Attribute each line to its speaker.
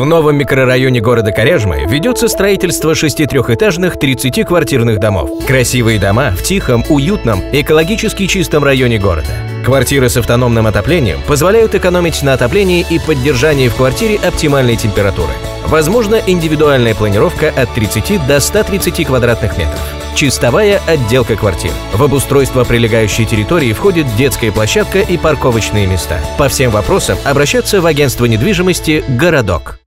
Speaker 1: В новом микрорайоне города Коряжмы ведется строительство шести трехэтажных 30-квартирных домов. Красивые дома в тихом, уютном, экологически чистом районе города. Квартиры с автономным отоплением позволяют экономить на отоплении и поддержании в квартире оптимальной температуры. Возможно индивидуальная планировка от 30 до 130 квадратных метров. Чистовая отделка квартир. В обустройство прилегающей территории входит детская площадка и парковочные места. По всем вопросам обращаться в агентство недвижимости «Городок».